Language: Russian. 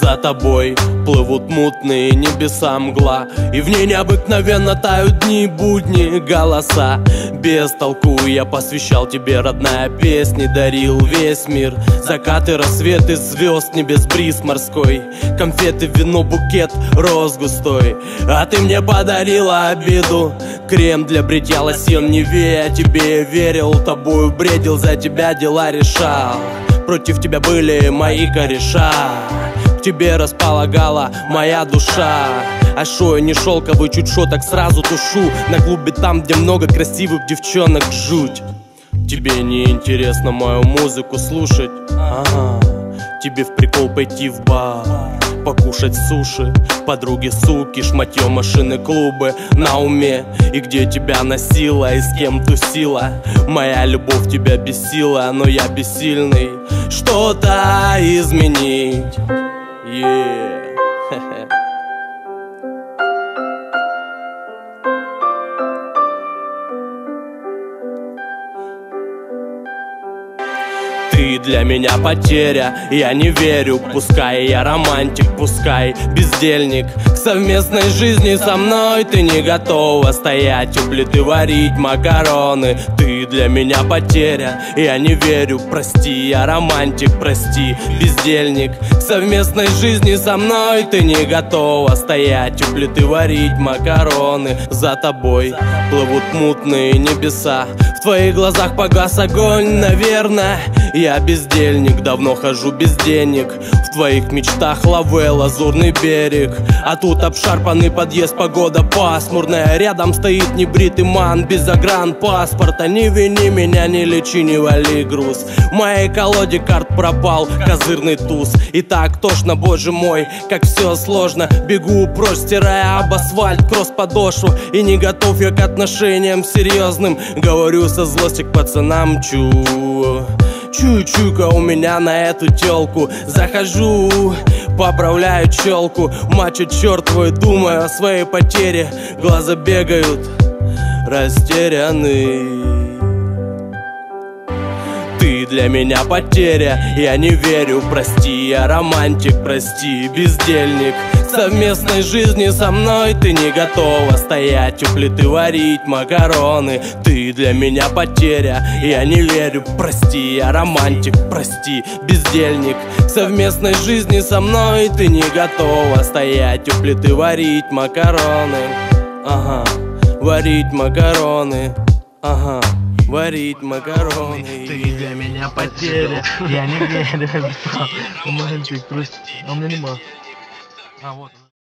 За тобой плывут мутные небеса мгла И в ней необыкновенно тают дни, будни, голоса. Без толку я посвящал тебе, родная песни Дарил весь мир, закаты, рассветы, звезд, небес, бриз морской. Конфеты, вино, букет, роз густой. А ты мне подарила обиду. Крем для бритья, лосьон, не я тебе верил. Тобою бредил, за тебя дела решал. Против тебя были мои кореша Тебе располагала моя душа. А шо я не шелковый, чуть шо так сразу тушу? На клубе там, где много красивых девчонок, жуть. Тебе не интересно мою музыку слушать? Ага, тебе в прикол пойти в бар Покушать суши, подруги суки, шматье машины клубы на уме. И где тебя носила и с кем тусила. Моя любовь тебя бесила, но я бессильный. Что-то изменить yeah. Ты для меня потеря, я не верю. Пускай я романтик, пускай бездельник. К совместной жизни со мной ты не готова Стоять. У плиты, варить макароны. Ты для меня потеря, я не верю Прости, я романтик, прости, бездельник. К совместной жизни со мной ты не готова Стоять. У плиты, варить макароны За тобой. Плывут мутные небеса. В твоих глазах погас огонь, наверное. Я бездельник, давно хожу без денег. В твоих мечтах лаве, лазурный берег. А тут обшарпанный подъезд, погода пасмурная. Рядом стоит небритый ман без паспорта Не вини меня, не лечи, не вали груз. В моей колоде карт пропал козырный туз. И так тошно, боже мой, как все сложно. Бегу прочь, стирая об асфальт, кросс подошву. И не готов я к отношениям серьезным Говорю со злости к пацанам, чу. Чую-чуйка у меня на эту телку Захожу, поправляю челку Мачо чертовой, думаю о своей потере. Глаза бегают, растерянный ты для меня потеря. Я не верю, прости, я романтик, прости, бездельник. Совместной жизни со мной Ты не готова стоять у плиты варить макароны. Ты для меня потеря, я не верю, прости Я романтик, прости, бездельник. Совместной жизни со мной Ты не готова стоять у плиты варить макароны. Ага, варить макароны. Ага варить макароны. Ты для меня потеря Я не верю, Мальчик, прости, а у меня нема. А вот